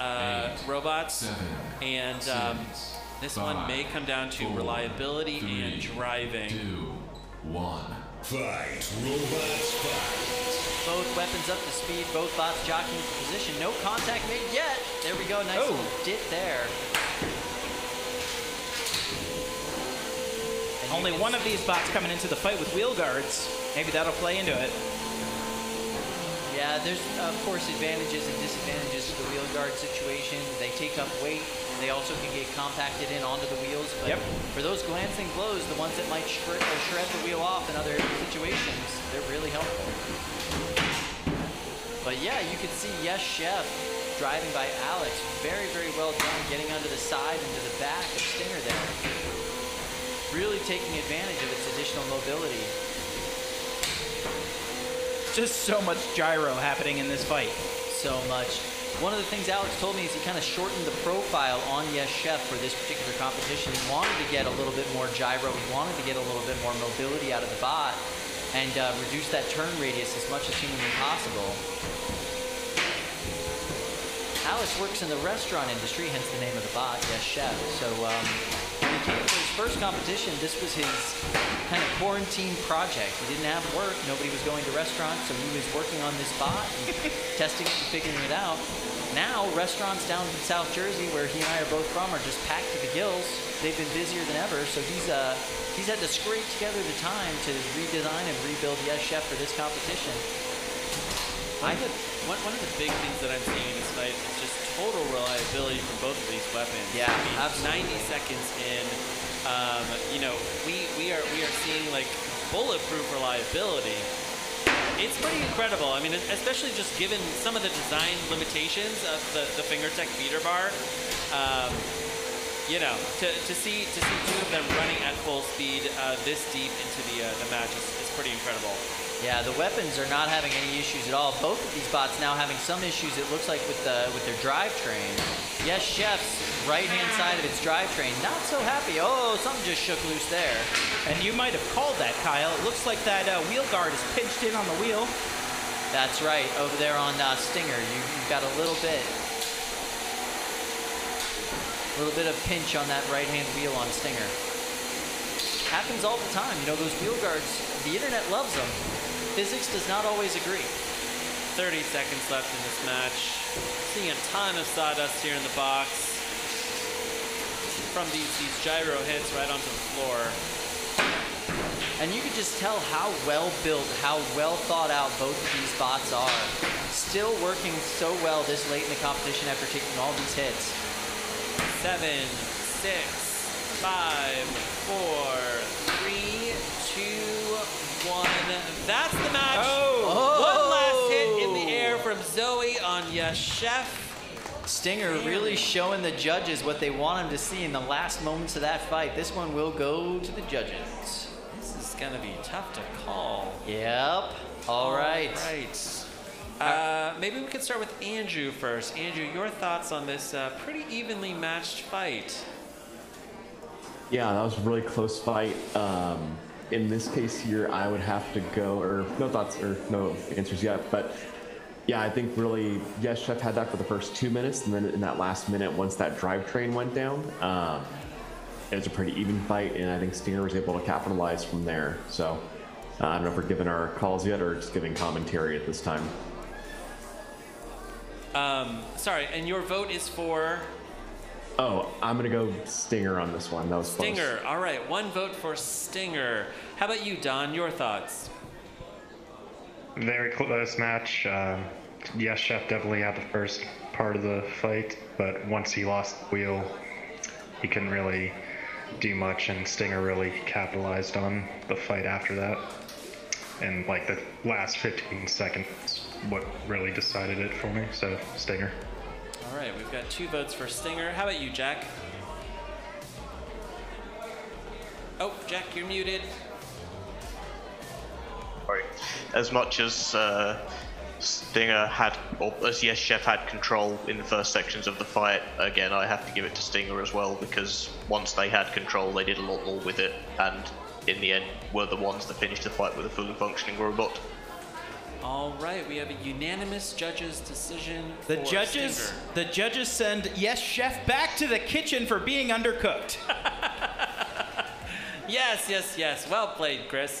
uh, Eight, robots, seven, and six, um, this one may come down to four, reliability and driving. Two, one. Fight, robots, fight. Both weapons up to speed, both bots jockeying for position. No contact made yet. There we go. Nice Oh. dip there. And Only one of these bots coming into the fight with wheel guards. Maybe that'll play into it. Yeah, there's of course advantages and disadvantages to the wheel guard situation. They take up weight. They also can get compacted in onto the wheels. But Yep. for those glancing blows, the ones that might shred, or shred the wheel off in other situations, they're really helpful. But yeah, you can see Yes Chef driving by Alex. Very, very well done, getting under the side and to the back of Stinger there. Really taking advantage of its additional mobility. Just so much gyro happening in this fight. so much. One of the things Alex told me is he kind of shortened the profile on Yes Chef for this particular competition. He wanted to get a little bit more gyro. He wanted to get a little bit more mobility out of the bot and uh, reduce that turn radius as much as humanly possible. Alex works in the restaurant industry, hence the name of the bot, Yes Chef. So um, when he came for his first competition, this was his kind of quarantine project. He didn't have work, nobody was going to restaurants, so he was working on this bot, and testing it and figuring it out. Now, restaurants down in South Jersey, where he and I are both from, are just packed to the gills. They've been busier than ever, so he's uh, he's had to scrape together the time to redesign and rebuild Yes Chef for this competition. One of, the, one, one of the big things that I'm seeing in this fight is just total reliability from both of these weapons. Yeah, I mean, absolutely. 90 seconds in, um, you know, we, we are we are seeing like bulletproof reliability. It's pretty incredible. I mean, especially just given some of the design limitations of the, the FingerTech feeder bar. Um, you know, to, to see to see two of them running full speed uh, this deep into the uh, the match is, is pretty incredible. Yeah, the weapons are not having any issues at all. Both of these bots now having some issues. It looks like with the with their drivetrain. Yes, Chef's right hand side of its drivetrain not so happy. Oh, something just shook loose there. And you might have called that, Kyle. It looks like that uh, wheel guard is pinched in on the wheel. That's right, over there on uh, Stinger, you, you've got a little bit, a little bit of pinch on that right hand wheel on Stinger. Happens all the time. You know those wheel guards. The internet loves them. Physics does not always agree. 30 seconds left in this match. Seeing a ton of sawdust here in the box from these, these gyro hits right onto the floor. And you can just tell how well built, how well thought out both of these bots are. Still working so well this late in the competition after taking all these hits. Seven, six, five, four, three, two, one. That's the match. Oh. One last hit in the air from Zoe on Yes Chef. Stinger really showing the judges what they want them to see in the last moments of that fight. This one will go to the judges. This is gonna be tough to call. Yep. All right. Right. Uh, maybe we could start with Andrew first. Andrew, your thoughts on this uh, pretty evenly matched fight? Yeah, that was a really close fight. Um, in this case here, I would have to go, or no thoughts, or no answers yet, but yeah, I think really, yes, Chef had that for the first two minutes, and then in that last minute, once that drivetrain went down, um, it was a pretty even fight, and I think Stinger was able to capitalize from there. So uh, I don't know if we're giving our calls yet or just giving commentary at this time. Um, sorry, and your vote is for Oh, I'm gonna go Stinger on this one. That was close. Stinger. All right, one vote for Stinger. How about you, Don? Your thoughts? Very close match. Um, yes, Chef definitely had the first part of the fight, but once he lost the wheel, he couldn't really do much, and Stinger really capitalized on the fight after that. And like the last 15 seconds, what really decided it for me. So Stinger. All right, we've got two votes for Stinger. How about you, Jack? Oh, Jack, you're muted. Sorry. As much as uh, Stinger had, or as Yes Chef had control in the first sections of the fight, again, I have to give it to Stinger as well because once they had control, they did a lot more with it, and in the end, were the ones that finished the fight with a fully functioning robot. All right, we have a unanimous judges' decision. The for judges, Stinger. the judges send yes chef back to the kitchen for being undercooked. Yes, yes, yes. Well played, Chris.